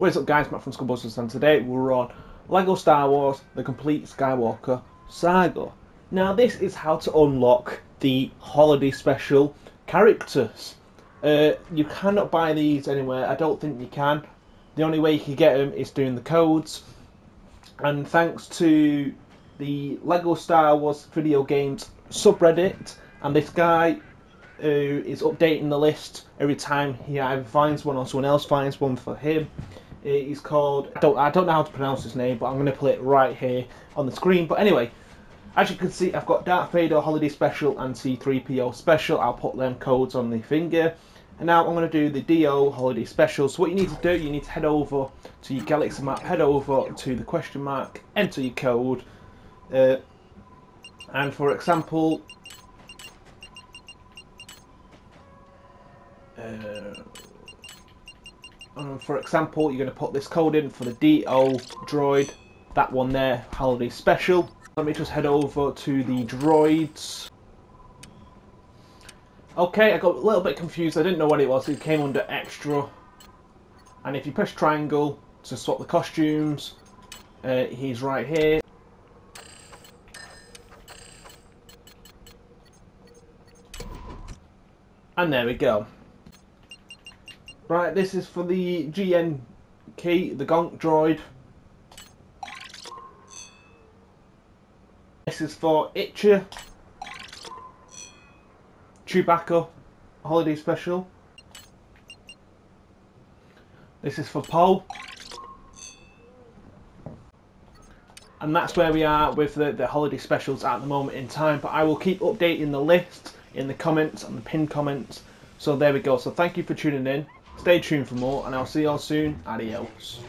What's up guys, Matt from Skullbusters and today we're on LEGO Star Wars The Complete Skywalker Saga. Now this is how to unlock the holiday special characters. Uh, you cannot buy these anywhere, I don't think you can. The only way you can get them is doing the codes. And thanks to the LEGO Star Wars video games subreddit and this guy who is updating the list every time he either finds one or someone else finds one for him. He's called I don't I don't know how to pronounce his name, but I'm going to put it right here on the screen. But anyway, as you can see, I've got Darth Vader Holiday Special and C3PO Special. I'll put them codes on the finger. And now I'm going to do the D-O Holiday Special. So what you need to do, you need to head over to your Galaxy map, head over to the question mark, enter your code. Uh, and for example, uh, um, for example, you're going to put this code in for the D-O droid, that one there, holiday special. Let me just head over to the droids. Okay, I got a little bit confused. I didn't know what it was. It came under extra. And if you push triangle to swap the costumes, uh, he's right here. And there we go. Right, this is for the GN key, the Gonk droid. This is for Itcher. Chewbacca, holiday special. This is for Poe. And that's where we are with the, the holiday specials at the moment in time. But I will keep updating the list in the comments and the pinned comments. So there we go. So thank you for tuning in. Stay tuned for more, and I'll see you all soon. Adios.